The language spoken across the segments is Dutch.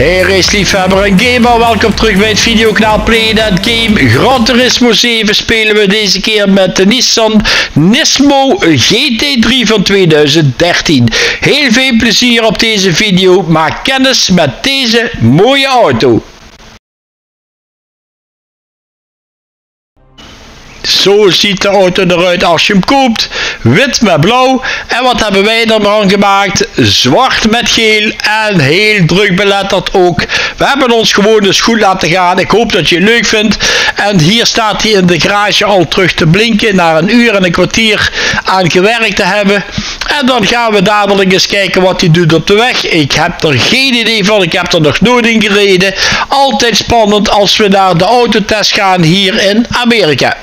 Hey raceliefhebber en gamer, welkom terug bij het videokanaal Play That Game. Gran Turismo 7 spelen we deze keer met de Nissan Nismo GT3 van 2013. Heel veel plezier op deze video, maak kennis met deze mooie auto. Zo ziet de auto eruit als je hem koopt. Wit met blauw. En wat hebben wij er dan gemaakt? Zwart met geel. En heel druk beletterd ook. We hebben ons gewoon dus goed laten gaan. Ik hoop dat je het leuk vindt. En hier staat hij in de garage al terug te blinken. Na een uur en een kwartier aan gewerkt te hebben. En dan gaan we dadelijk eens kijken wat hij doet op de weg. Ik heb er geen idee van. Ik heb er nog nooit in gereden. Altijd spannend als we naar de autotest gaan hier in Amerika.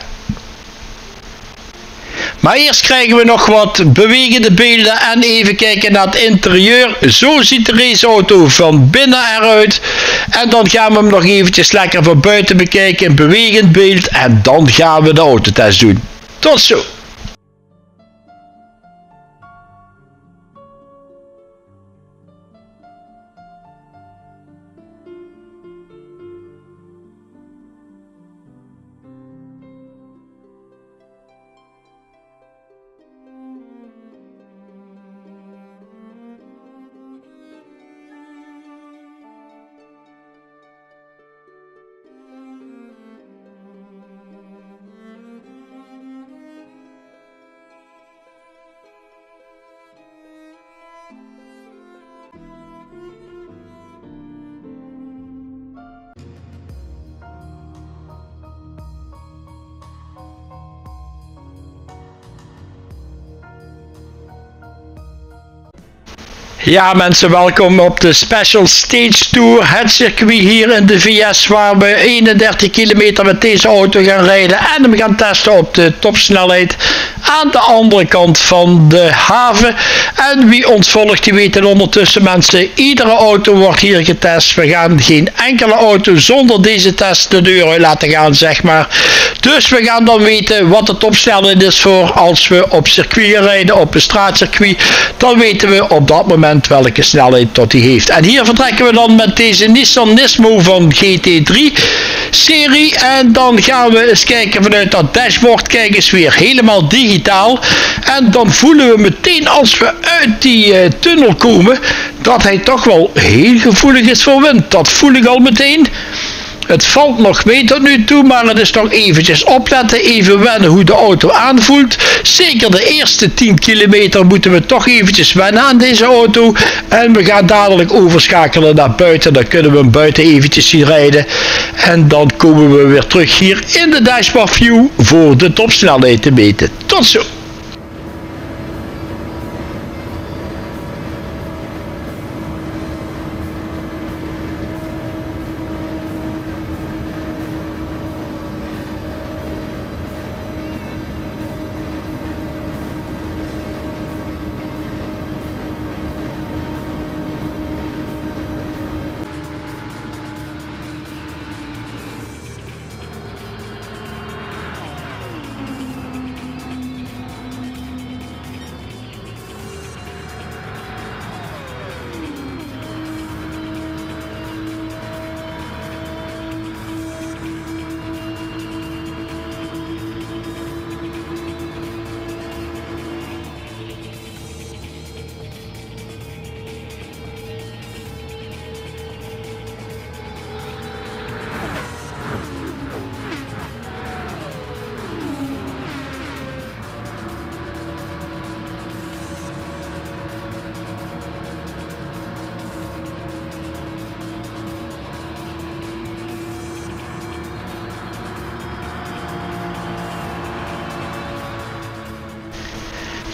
Maar eerst krijgen we nog wat bewegende beelden en even kijken naar het interieur. Zo ziet de raceauto van binnen eruit. En dan gaan we hem nog eventjes lekker van buiten bekijken in bewegend beeld. En dan gaan we de autotest doen. Tot zo! Ja mensen, welkom op de Special Stage Tour, het circuit hier in de VS waar we 31 kilometer met deze auto gaan rijden en hem gaan testen op de topsnelheid aan de andere kant van de haven. En wie ons volgt, die weten ondertussen mensen, iedere auto wordt hier getest. We gaan geen enkele auto zonder deze test de deur uit laten gaan, zeg maar. Dus we gaan dan weten wat de topsnelheid is voor als we op circuit rijden, op een straatcircuit. Dan weten we op dat moment welke snelheid tot die heeft. En hier vertrekken we dan met deze Nissan Nismo van GT3 serie. En dan gaan we eens kijken vanuit dat dashboard. Kijk eens weer helemaal digitaal. En dan voelen we meteen als we uit die uh, tunnel komen dat hij toch wel heel gevoelig is voor wind. Dat voel ik al meteen. Het valt nog mee tot nu toe, maar het is toch eventjes opletten, even wennen hoe de auto aanvoelt. Zeker de eerste 10 kilometer moeten we toch eventjes wennen aan deze auto. En we gaan dadelijk overschakelen naar buiten, dan kunnen we hem buiten eventjes zien rijden. En dan komen we weer terug hier in de dashboard view voor de topsnelheid te meten. Tot zo!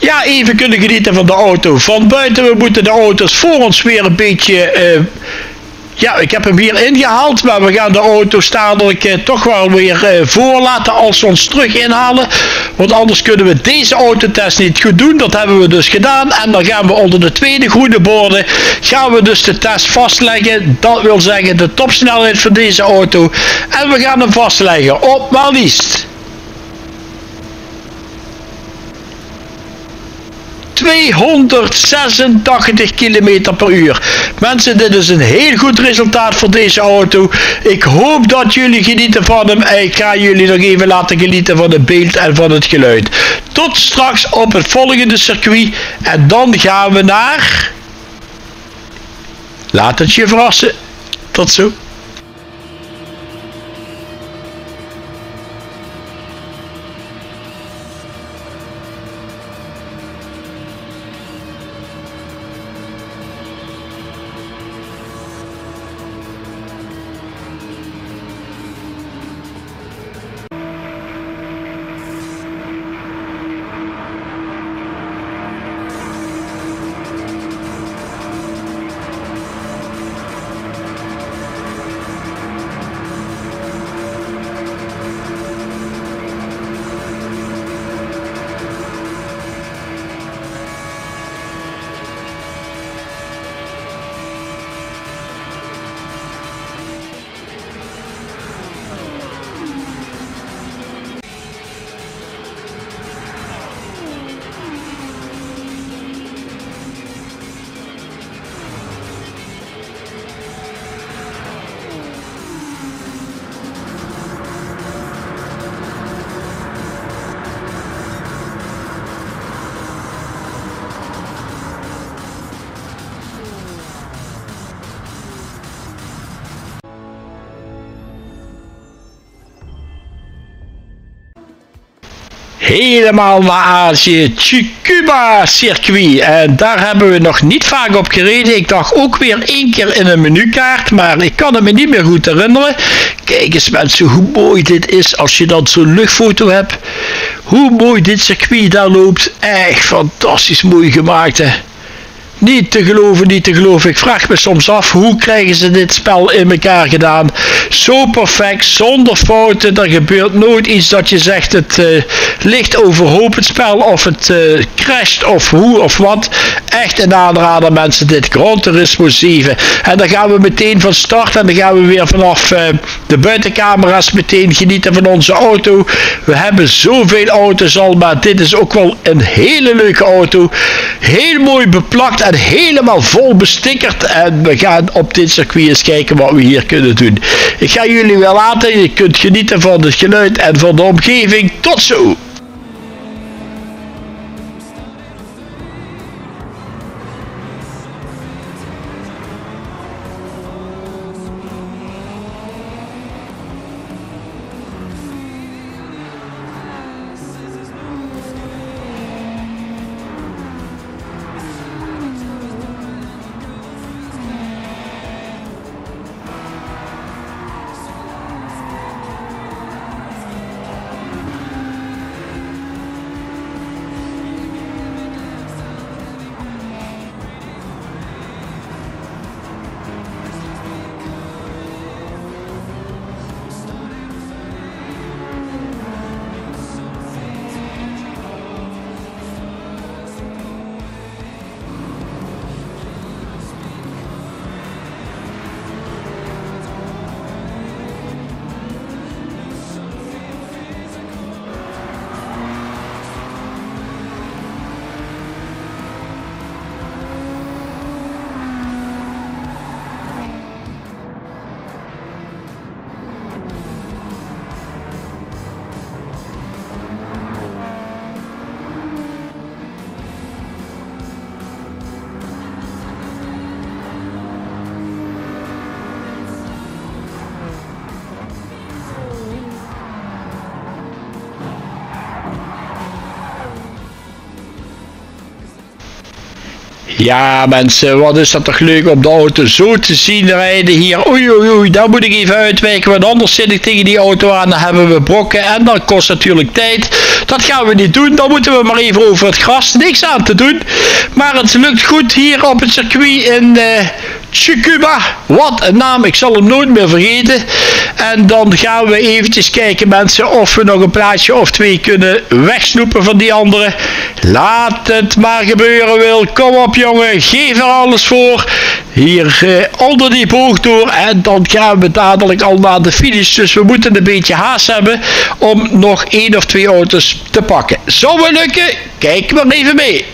Ja, even kunnen genieten van de auto. Van buiten, we moeten de auto's voor ons weer een beetje... Uh, ja, ik heb hem hier ingehaald, maar we gaan de auto dadelijk uh, toch wel weer uh, voor laten als we ons terug inhalen. Want anders kunnen we deze autotest niet goed doen. Dat hebben we dus gedaan. En dan gaan we onder de tweede groene borden, gaan we dus de test vastleggen. Dat wil zeggen de topsnelheid van deze auto. En we gaan hem vastleggen op maar liefst 286 km per uur. Mensen, dit is een heel goed resultaat voor deze auto. Ik hoop dat jullie genieten van hem. Ik ga jullie nog even laten genieten van het beeld en van het geluid. Tot straks op het volgende circuit. En dan gaan we naar... Laat het je verrassen. Tot zo. Helemaal naar Azië, Chicuba circuit. En daar hebben we nog niet vaak op gereden. Ik dacht ook weer één keer in een menukaart, maar ik kan het me niet meer goed herinneren. Kijk eens mensen hoe mooi dit is als je dan zo'n luchtfoto hebt. Hoe mooi dit circuit daar loopt. Echt fantastisch mooi gemaakt hè. Niet te geloven, niet te geloven. Ik vraag me soms af, hoe krijgen ze dit spel in elkaar gedaan? Zo perfect, zonder fouten. Er gebeurt nooit iets dat je zegt, het uh, ligt overhoop het spel. Of het uh, crasht, of hoe, of wat. Echt een aanrader mensen, dit Gran Turismo 7. En dan gaan we meteen van start. En dan gaan we weer vanaf uh, de buitencamera's meteen genieten van onze auto. We hebben zoveel auto's al, maar dit is ook wel een hele leuke auto. Heel mooi beplakt en helemaal vol bestickerd. En we gaan op dit circuit eens kijken wat we hier kunnen doen. Ik ga jullie wel laten. Je kunt genieten van het geluid en van de omgeving. Tot zo! Ja mensen, wat is dat toch leuk om de auto zo te zien rijden hier. Oei oei oei, daar moet ik even uitwijken, want anders zit ik tegen die auto aan. Dan hebben we brokken en dat kost natuurlijk tijd. Dat gaan we niet doen, dan moeten we maar even over het gras. Niks aan te doen. Maar het lukt goed hier op het circuit in... Uh, Chicuba, wat een naam, ik zal hem nooit meer vergeten. En dan gaan we eventjes kijken mensen of we nog een plaatsje of twee kunnen wegsnoepen van die andere. Laat het maar gebeuren Wil, kom op jongen, geef er alles voor. Hier eh, onder die boog door en dan gaan we dadelijk al naar de finish. Dus we moeten een beetje haast hebben om nog één of twee auto's te pakken. Zou we lukken? Kijk maar even mee.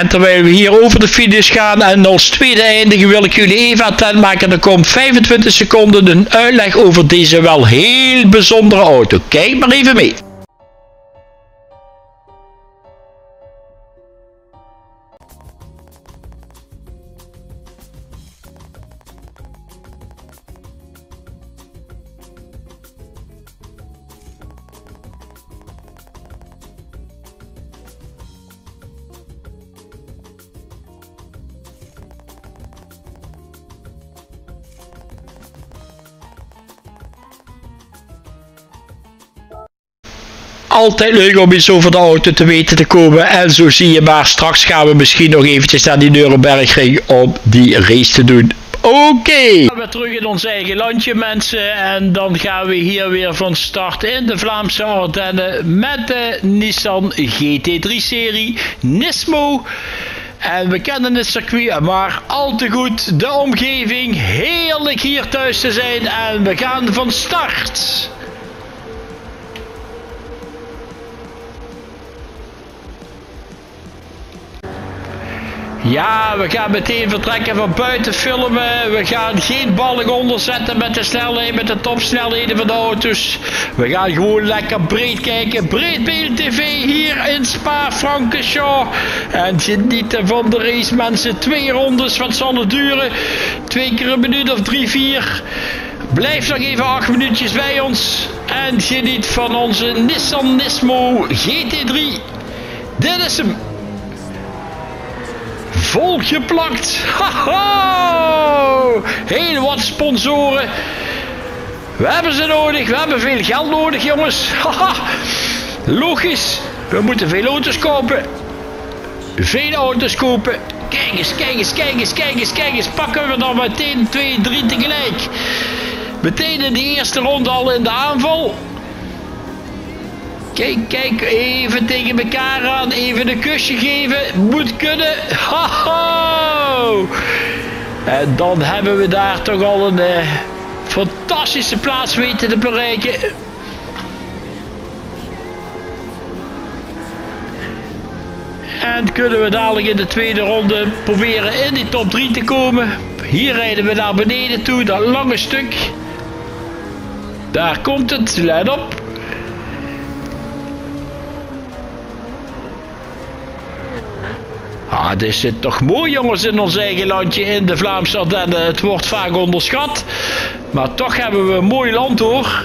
En terwijl we hier over de finish gaan en als tweede eindigen wil ik jullie even attent maken. Er komt 25 seconden een uitleg over deze wel heel bijzondere auto. Kijk maar even mee. Altijd leuk om iets over de auto te weten te komen. En zo zie je maar, straks gaan we misschien nog eventjes naar die Nurembergring om die race te doen. Oké. We gaan terug in ons eigen landje mensen. En dan gaan we hier weer van start in de Vlaamse Ardennen met de Nissan GT3 serie Nismo. En we kennen het circuit maar al te goed. De omgeving, heerlijk hier thuis te zijn. En we gaan van start. Ja, we gaan meteen vertrekken van buiten filmen. We gaan geen ballen onderzetten met de snelheid, met de topsnelheden van de auto's. We gaan gewoon lekker breed kijken. Breedbeeld TV hier in Spa-Francorchamps. En genieten van de race mensen. Twee rondes, wat zal het duren? Twee keer een minuut of drie, vier. Blijf nog even acht minuutjes bij ons. En geniet van onze Nissan Nismo GT3. Dit is hem volgeplakt. Haha! Heel wat sponsoren. We hebben ze nodig. We hebben veel geld nodig, jongens. Haha! Logisch. We moeten veel auto's kopen. Veel auto's kopen. Kijk eens, kijk eens, kijk eens, kijk eens, kijk eens. Pakken we dan meteen 2, 3 tegelijk. Meteen in de eerste ronde al in de aanval. Kijk, kijk, even tegen elkaar aan, even een kusje geven. Moet kunnen. Haha! En dan hebben we daar toch al een uh, fantastische plaats weten te bereiken. En kunnen we dadelijk in de tweede ronde proberen in die top 3 te komen. Hier rijden we naar beneden toe, dat lange stuk. Daar komt het, let op. Ah, dit zit toch mooi jongens in ons eigen landje in de Vlaamse Ardennen. Het wordt vaak onderschat. Maar toch hebben we een mooi land hoor.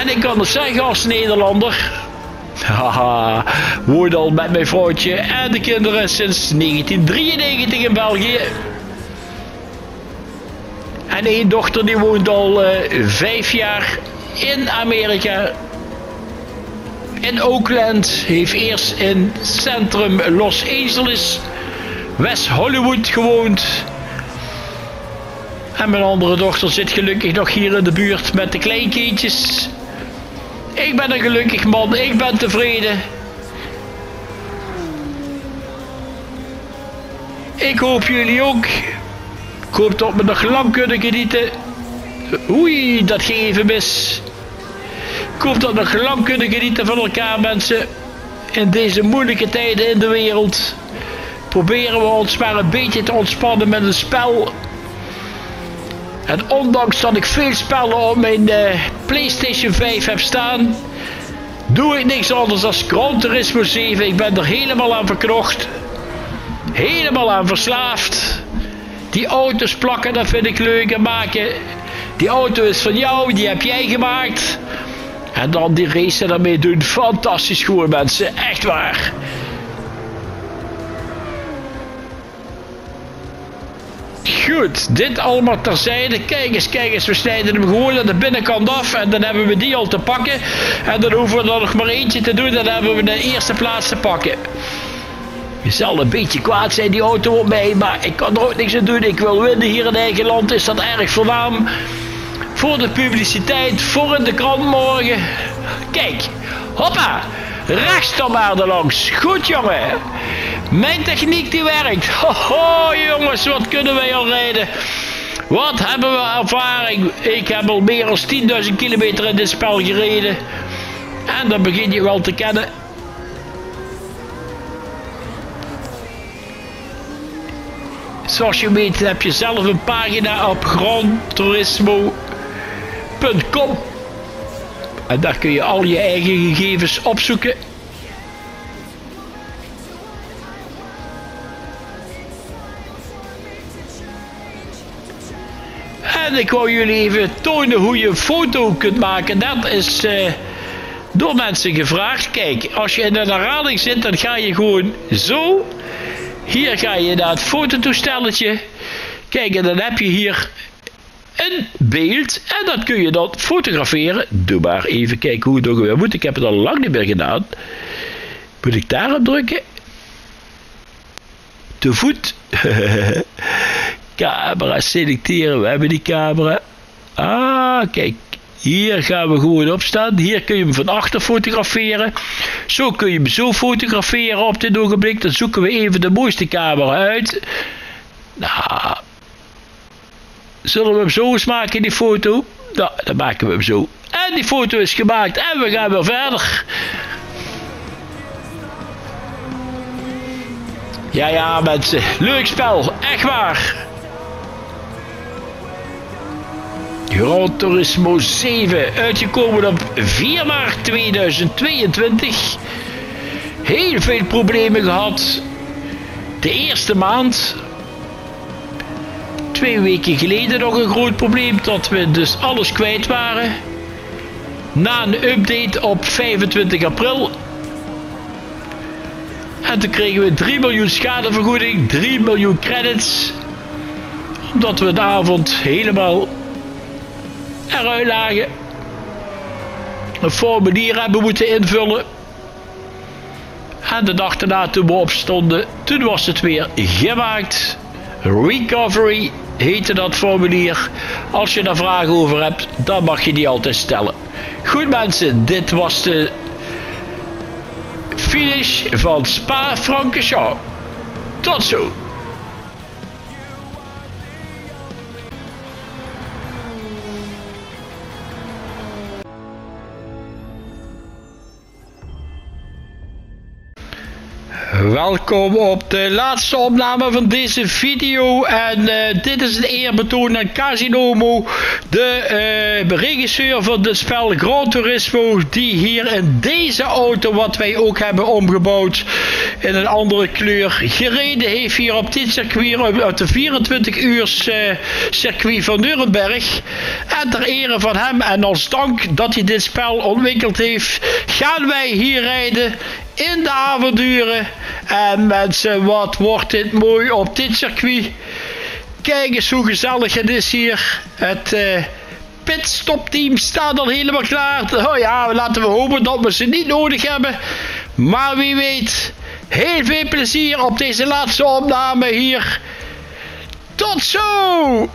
En ik kan het zeggen als Nederlander. Haha, woon al met mijn vrouwtje en de kinderen sinds 1993 in België. En één dochter die woont al uh, vijf jaar in Amerika in Oakland, heeft eerst in centrum Los Angeles, West Hollywood gewoond. En mijn andere dochter zit gelukkig nog hier in de buurt met de kleinkindjes. Ik ben een gelukkig man, ik ben tevreden. Ik hoop jullie ook. Ik hoop dat we nog lang kunnen genieten. Oei, dat ging even mis. Ik hoop dat we nog lang kunnen genieten van elkaar mensen. In deze moeilijke tijden in de wereld. Proberen we ons maar een beetje te ontspannen met een spel. En ondanks dat ik veel spellen op mijn uh, Playstation 5 heb staan. Doe ik niks anders dan Gran Turismo 7. Ik ben er helemaal aan verknocht. Helemaal aan verslaafd. Die auto's plakken, dat vind ik leuk en maken. Die auto is van jou, die heb jij gemaakt. En dan die race daarmee doen. Fantastisch goed mensen. Echt waar. Goed, dit allemaal terzijde. Kijk eens, kijk eens, we snijden hem gewoon aan de binnenkant af. En dan hebben we die al te pakken. En dan hoeven we er nog maar eentje te doen. Dan hebben we de eerste plaats te pakken. Je zal een beetje kwaad zijn, die auto op mij. Maar ik kan er ook niks aan doen. Ik wil winnen hier in eigen land. Is dat erg voornaam voor de publiciteit, voor de krant morgen. Kijk, hoppa, rechts dan langs. Goed jongen. Mijn techniek die werkt. Hoho jongens, wat kunnen wij al rijden. Wat hebben we ervaring. Ik heb al meer dan 10.000 kilometer in dit spel gereden. En dat begin je wel te kennen. Zoals je weet heb je zelf een pagina op Grand Turismo en daar kun je al je eigen gegevens opzoeken. En ik wou jullie even tonen hoe je een foto kunt maken. Dat is uh, door mensen gevraagd. Kijk, als je in een herhaling zit, dan ga je gewoon zo. Hier ga je naar het fototoestelletje. Kijk, en dan heb je hier een beeld. En dat kun je dan fotograferen. Doe maar even kijken hoe het ook weer moet. Ik heb het al lang niet meer gedaan. Moet ik daarop drukken? Te voet. camera selecteren. We hebben die camera. Ah, kijk. Hier gaan we gewoon op staan. Hier kun je hem van achter fotograferen. Zo kun je hem zo fotograferen op dit ogenblik. Dan zoeken we even de mooiste camera uit. Nou, zullen we hem zo eens maken, die foto? Nou, dan maken we hem zo. En die foto is gemaakt en we gaan weer verder. Ja, ja, mensen. Leuk spel. Echt waar. Gran Turismo 7, uitgekomen op 4 maart 2022. Heel veel problemen gehad. De eerste maand. Twee weken geleden nog een groot probleem, dat we dus alles kwijt waren. Na een update op 25 april. En toen kregen we 3 miljoen schadevergoeding, 3 miljoen credits. Omdat we de avond helemaal eruit lagen. Een formulier hebben moeten invullen. En de dag daarna toen we opstonden, toen was het weer gemaakt. Recovery heette dat formulier. Als je daar vragen over hebt, dan mag je die altijd stellen. Goed mensen, dit was de finish van Spa-Francorchamps. Tot zo! Welkom op de laatste opname van deze video. En uh, dit is een eerbetoon aan Casinomo, de uh, regisseur van het spel Gran Turismo, die hier in deze auto, wat wij ook hebben omgebouwd, in een andere kleur, gereden heeft hier op dit circuit, op de 24 uur uh, circuit van Nuremberg. En ter ere van hem en als dank dat hij dit spel ontwikkeld heeft, gaan wij hier rijden in de avonduren. En mensen, wat wordt dit mooi op dit circuit. Kijk eens hoe gezellig het is hier. Het uh, pitstopteam staat al helemaal klaar. Oh ja, laten we hopen dat we ze niet nodig hebben. Maar wie weet. Heel veel plezier op deze laatste opname hier. Tot zo!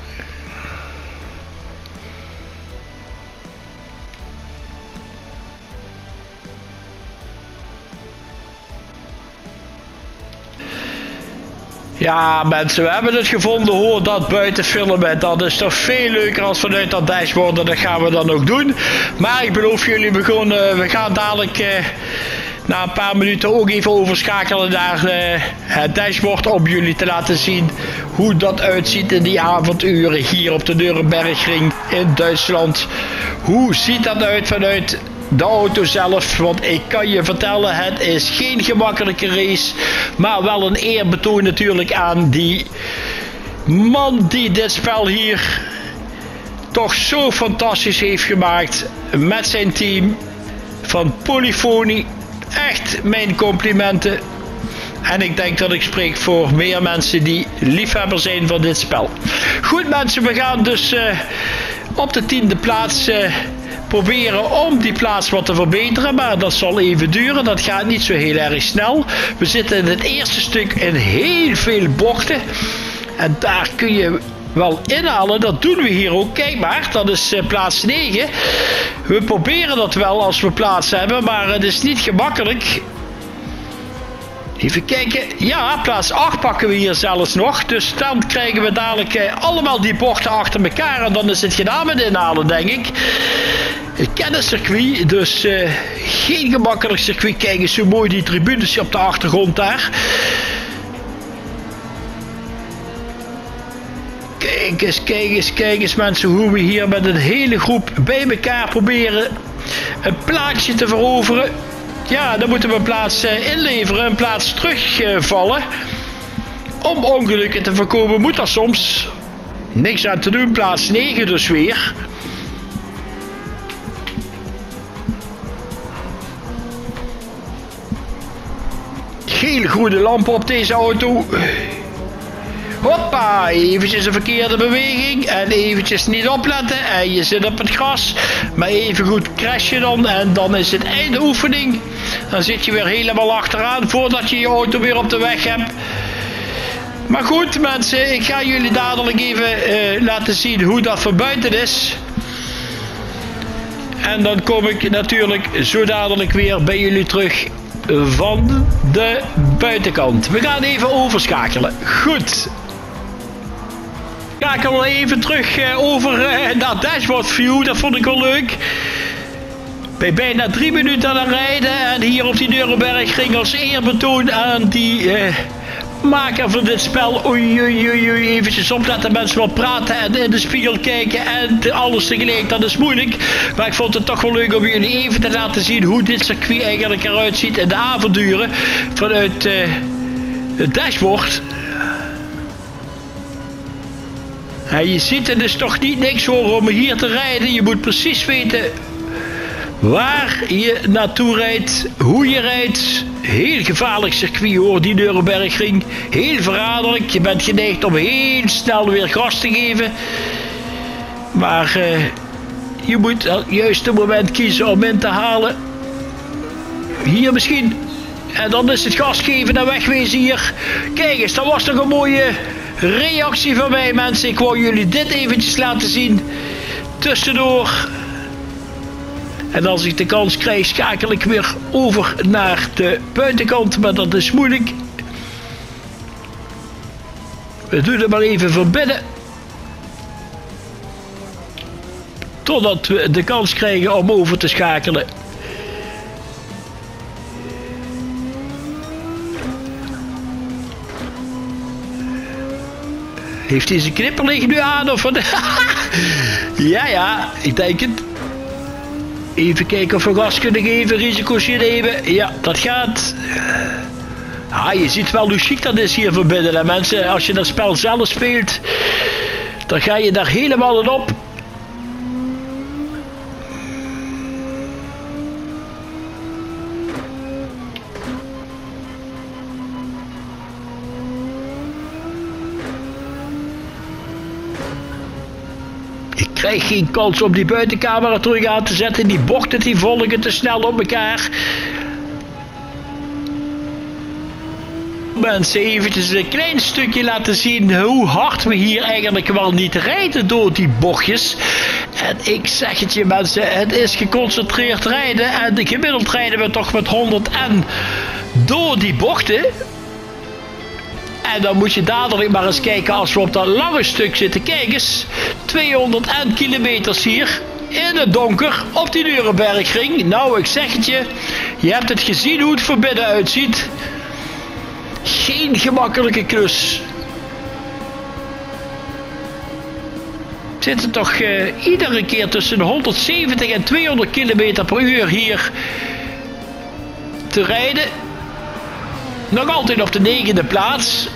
Ja, mensen, we hebben het gevonden hoor, dat buiten filmen. Dat is toch veel leuker als vanuit dat dashboard. Dat gaan we dan ook doen. Maar ik beloof jullie, we, gaan, we gaan dadelijk... Uh, na een paar minuten ook even overschakelen naar uh, het dashboard om jullie te laten zien hoe dat uitziet in die avonduren hier op de Nurembergring in Duitsland. Hoe ziet dat uit vanuit de auto zelf. Want ik kan je vertellen, het is geen gemakkelijke race. Maar wel een eerbetoon natuurlijk aan die man die dit spel hier toch zo fantastisch heeft gemaakt. Met zijn team van Polyphony. Echt mijn complimenten. En ik denk dat ik spreek voor meer mensen die liefhebber zijn van dit spel. Goed mensen, we gaan dus uh, op de tiende plaats... Uh, proberen om die plaats wat te verbeteren. Maar dat zal even duren. Dat gaat niet zo heel erg snel. We zitten in het eerste stuk in heel veel bochten. En daar kun je wel inhalen. Dat doen we hier ook. Kijk maar, dat is uh, plaats 9. We proberen dat wel als we plaats hebben. Maar het is niet gemakkelijk. Even kijken. Ja, plaats 8 pakken we hier zelfs nog. Dus dan krijgen we dadelijk eh, allemaal die bochten achter elkaar. En dan is het gedaan met inhalen, denk ik. Ik het dus uh, geen gemakkelijk circuit. Kijk eens hoe mooi die tribunes op de achtergrond daar. Kijk eens, kijk eens, kijk eens mensen hoe we hier met een hele groep bij elkaar proberen een plaatsje te veroveren. Ja, dan moeten we een plaats eh, inleveren, een plaats terugvallen. Om ongelukken te voorkomen moet dat soms. Niks aan te doen, plaats 9 dus weer. Geel groene lampen op deze auto. Hoppa, eventjes een verkeerde beweging en eventjes niet opletten en je zit op het gras. Maar even goed crashen dan en dan is het einde oefening. Dan zit je weer helemaal achteraan voordat je je auto weer op de weg hebt. Maar goed mensen, ik ga jullie dadelijk even uh, laten zien hoe dat van buiten is. En dan kom ik natuurlijk zo dadelijk weer bij jullie terug van de buitenkant. We gaan even overschakelen. Goed. Schakel even terug uh, over uh, naar dashboard view. Dat vond ik wel leuk. Bij bijna drie minuten aan het rijden. En hier op die Nuremberg ging als eerbetoon aan die... Uh, maker van dit spel. Oei, oei, oei, oei. Eventjes opletten. Mensen wel praten en in de spiegel kijken. En alles tegelijk. Dat is moeilijk. Maar ik vond het toch wel leuk om jullie even te laten zien hoe dit circuit eigenlijk eruit ziet. In de avonduren. Vanuit het dashboard. Je ziet het is toch niet niks hoor om hier te rijden. Je moet precies weten waar je naartoe rijdt, hoe je rijdt. Heel gevaarlijk circuit hoor, die Nurembergring. Heel verraderlijk. Je bent geneigd om heel snel weer gas te geven. Maar uh, je moet het juiste moment kiezen om in te halen. Hier misschien. En dan is het gas geven en wegwezen hier. Kijk eens, dat was toch een mooie reactie van mij mensen. Ik wou jullie dit eventjes laten zien. Tussendoor. En als ik de kans krijg, schakel ik weer over naar de buitenkant. Maar dat is moeilijk. We doen het maar even van binnen. Totdat we de kans krijgen om over te schakelen. Heeft hij zijn knipperlicht nu aan? Of ja, ja, ik denk het. Even kijken of we gas kunnen geven, risico's nemen. Ja, dat gaat. Ah, je ziet wel hoe chic dat is hier van binnen. Hè, mensen, als je dat spel zelf speelt, dan ga je daar helemaal in op. geen kans om die buitencamera terug aan te zetten. Die bochten die volgen te snel op elkaar. Mensen eventjes een klein stukje laten zien hoe hard we hier eigenlijk wel niet rijden door die bochtjes. En ik zeg het je mensen, het is geconcentreerd rijden en gemiddeld rijden we toch met 100 en door die bochten. En dan moet je dadelijk maar eens kijken als we op dat lange stuk zitten. Kijk eens, 200 kilometers hier in het donker op die Nurembergring. Nou, ik zeg het je, je hebt het gezien hoe het voor binnen uitziet. Geen gemakkelijke klus. Zitten toch uh, iedere keer tussen 170 en 200 kilometer per uur hier te rijden. Nog altijd op de negende plaats.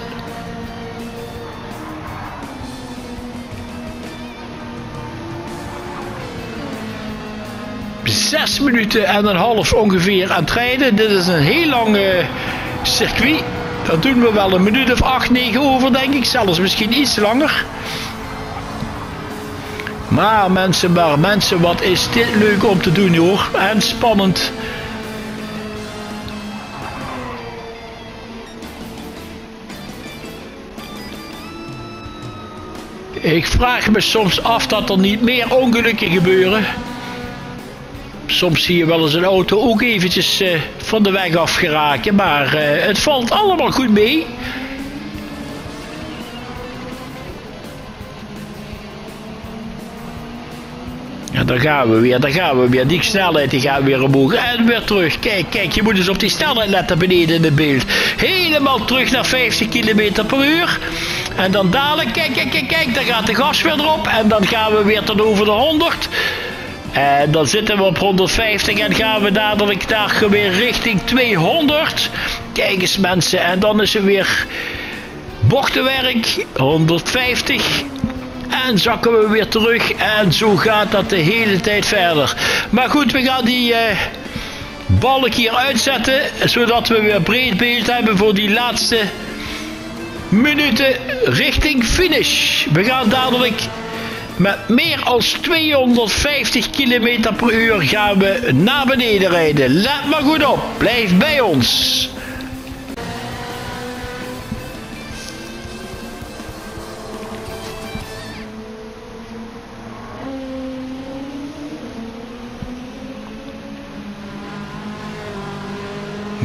Zes minuten en een half ongeveer aan het rijden. Dit is een heel lang circuit. Dat doen we wel een minuut of acht, negen over, denk ik. Zelfs misschien iets langer. Maar mensen, maar mensen, wat is dit leuk om te doen hoor. En spannend. Ik vraag me soms af dat er niet meer ongelukken gebeuren. Soms zie je wel eens een auto ook eventjes uh, van de weg af geraken, maar uh, het valt allemaal goed mee. Ja, daar gaan we weer, daar gaan we weer. Die snelheid die gaat weer omhoog en weer terug. Kijk, kijk, je moet eens op die snelheid letten beneden in het beeld. Helemaal terug naar 50 km per uur. En dan dadelijk, kijk, kijk, kijk, kijk, dan gaat de gas weer erop. En dan gaan we weer tot over de 100. En dan zitten we op 150 en gaan we dadelijk daar weer richting 200. Kijk eens mensen, en dan is er weer bochtenwerk, 150. En zakken we weer terug en zo gaat dat de hele tijd verder. Maar goed, we gaan die... Uh, balk hier uitzetten, zodat we weer breed beeld hebben voor die laatste minuten richting finish. We gaan dadelijk met meer dan 250 km per uur gaan we naar beneden rijden. Let maar goed op, blijf bij ons.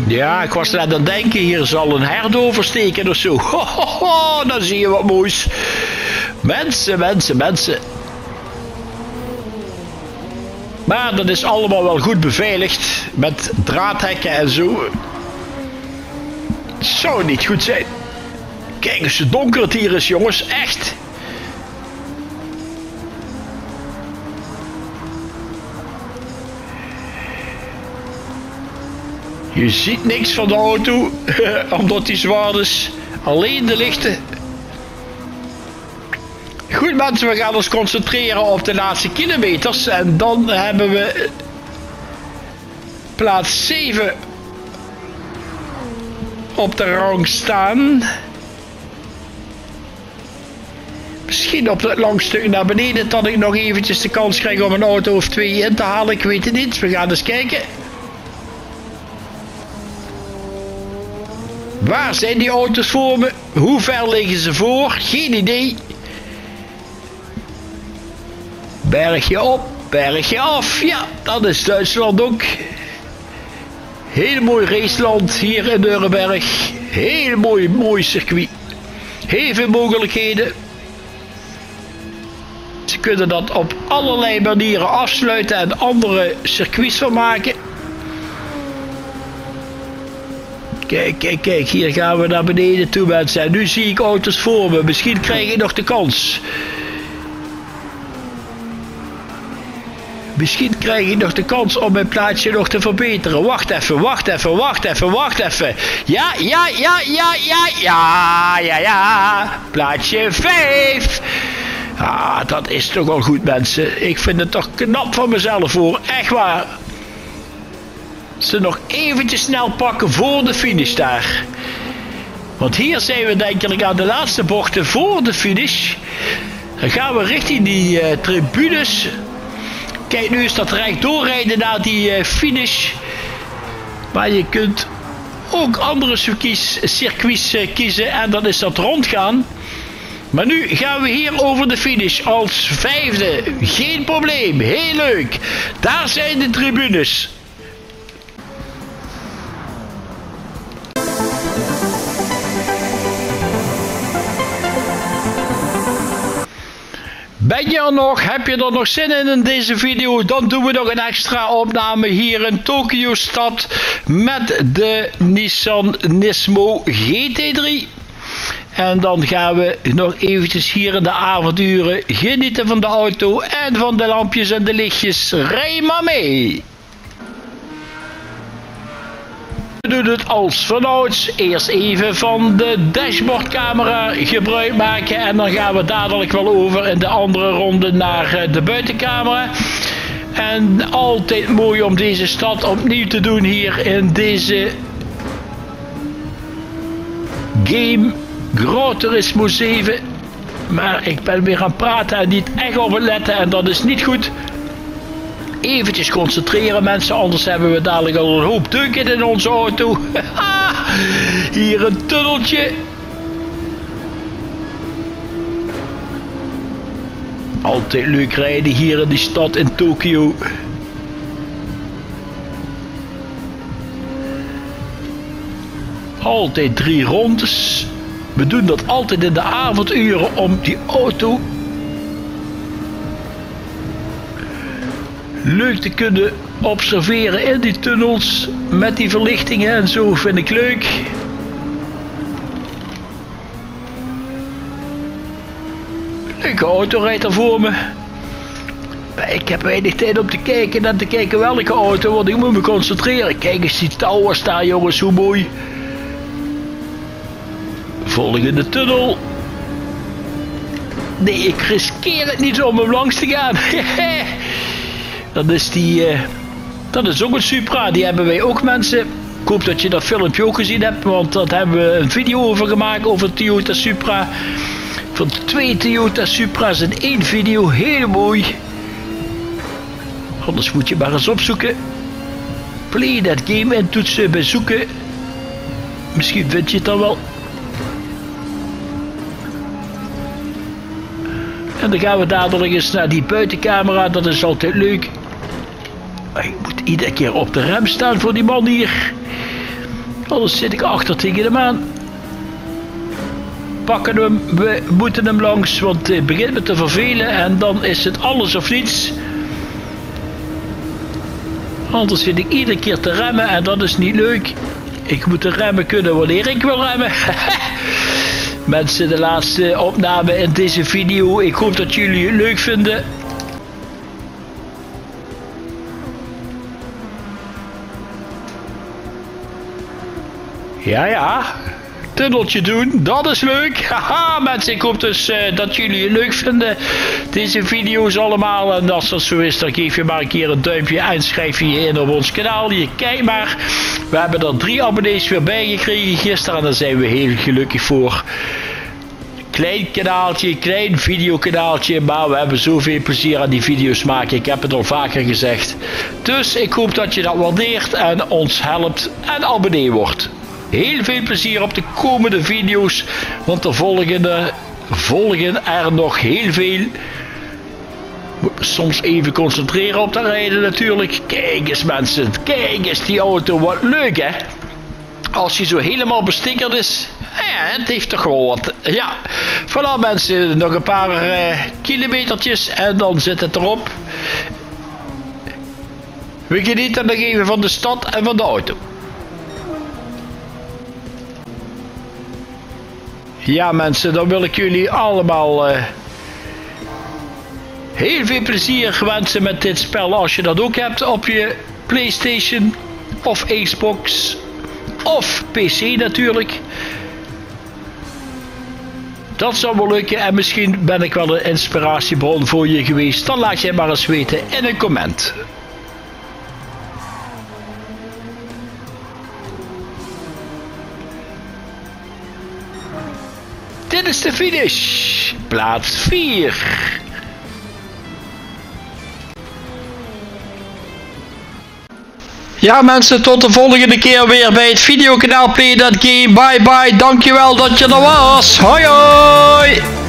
Ja, ik was net aan het denken, hier zal een hert oversteken of zo. Ho, ho, ho, dan zie je wat moois. Mensen, mensen, mensen. Maar dat is allemaal wel goed beveiligd met draadhekken en zo. Het zou niet goed zijn. Kijk eens hoe donker het hier is, jongens. Echt. Je ziet niks van de auto, omdat die zwaar is. Alleen de lichten. Goed mensen, we gaan ons concentreren op de laatste kilometers. En dan hebben we plaats 7 op de rang staan. Misschien op het langstuk naar beneden dat ik nog eventjes de kans krijg om een auto of twee in te halen. Ik weet het niet. We gaan eens kijken. Waar zijn die auto's voor me? Hoe ver liggen ze voor? Geen idee. Bergje op, bergje af. Ja, dat is Duitsland ook. Heel mooi raceland hier in Nuremberg. Heel mooi, mooi circuit. Heel veel mogelijkheden. Ze kunnen dat op allerlei manieren afsluiten en andere circuits van maken. Kijk, kijk, kijk, hier gaan we naar beneden toe mensen. En nu zie ik auto's voor me. Misschien krijg ik nog de kans. Misschien krijg ik nog de kans om mijn plaatsje nog te verbeteren. Wacht even, wacht even, wacht even, wacht even. Ja, ja, ja, ja, ja, ja, ja, ja. Plaatsje 5. Ah, dat is toch wel goed mensen. Ik vind het toch knap van mezelf hoor. Echt waar ze nog eventjes snel pakken voor de finish daar. Want hier zijn we denk ik aan de laatste bochten voor de finish. Dan gaan we richting die uh, tribunes. Kijk, nu is dat recht doorrijden naar die uh, finish. Maar je kunt ook andere circuits, circuits uh, kiezen en dan is dat rondgaan. Maar nu gaan we hier over de finish als vijfde. Geen probleem, heel leuk. Daar zijn de tribunes. Ben je er nog? Heb je er nog zin in in deze video? Dan doen we nog een extra opname hier in Tokyo stad met de Nissan Nismo GT3. En dan gaan we nog eventjes hier in de avonduren genieten van de auto en van de lampjes en de lichtjes. Rij maar mee! We doen het als vanouds. Eerst even van de dashboardcamera gebruik maken. En dan gaan we dadelijk wel over in de andere ronde naar eh, de buitencamera. En altijd mooi om deze stad opnieuw te doen hier in deze game Groot Turismo 7. Maar ik ben weer aan het praten en niet echt op het letten en dat is niet goed eventjes concentreren mensen, anders hebben we dadelijk al een hoop deuken in onze auto. Hier een tunneltje. Altijd leuk rijden hier in die stad in Tokio. Altijd drie rondes. We doen dat altijd in de avonduren om die auto leuk te kunnen observeren in die tunnels met die verlichtingen en zo vind ik leuk. Leuke auto rijdt er voor me. Ik heb weinig tijd om te kijken en te kijken welke auto, want ik moet me concentreren. Kijk eens die towers daar jongens, hoe mooi. Volgende tunnel. Nee, ik riskeer het niet om hem langs te gaan. dat is die... Uh, dat is ook een Supra. Die hebben wij ook mensen. Ik hoop dat je dat filmpje ook gezien hebt. Want dat hebben we een video over gemaakt. Over Toyota Supra. Van twee Toyota Supra's in één video. Heel mooi. Anders moet je maar eens opzoeken. Play that game en toetsen bij. Misschien vind je het dan wel. En dan gaan we dadelijk eens naar die buitencamera. Dat is altijd leuk. Ik moet iedere keer op de rem staan voor die man hier. Anders zit ik achter tegen hem aan. Pakken hem, we moeten hem langs, want het begint me te vervelen en dan is het alles of niets. Anders zit ik iedere keer te remmen en dat is niet leuk. Ik moet de remmen kunnen wanneer ik wil remmen. Mensen, de laatste opname in deze video. Ik hoop dat jullie het leuk vinden. Ja, ja. Tunneltje doen, dat is leuk. Haha, mensen, ik hoop dus uh, dat jullie het leuk vinden. Deze video's allemaal. En als dat zo is, dan geef je maar een keer een duimpje en schrijf je je in op ons kanaal. Je kijkt maar. We hebben er drie abonnees weer bij gekregen gisteren. En daar zijn we heel gelukkig voor. Klein kanaaltje, klein videokanaaltje, maar we hebben zoveel plezier aan die video's maken. Ik heb het al vaker gezegd. Dus ik hoop dat je dat waardeert en ons helpt en abonnee wordt. Heel veel plezier op de komende video's, want er volgende, volgen er nog heel veel. Soms even concentreren op de rijden natuurlijk. Kijk eens mensen, kijk eens die auto, wat leuk hè. Als je zo helemaal bestikkerd is, het heeft toch wel wat. Ja, voilà mensen, nog een paar uh, kilometertjes en dan zit het erop. We genieten nog even van de stad en van de auto. Ja mensen, dan wil ik jullie allemaal uh, heel veel plezier wensen met dit spel als je dat ook hebt op je Playstation of Xbox of PC natuurlijk. Dat zou wel lukken en misschien ben ik wel een inspiratiebron voor je geweest. Dan laat je maar eens weten in een comment. Finish. Plaats 4. Ja mensen, tot de volgende keer weer bij het videokanaal Play That Game. Bye bye, dankjewel dat je er was. Hoi hoi!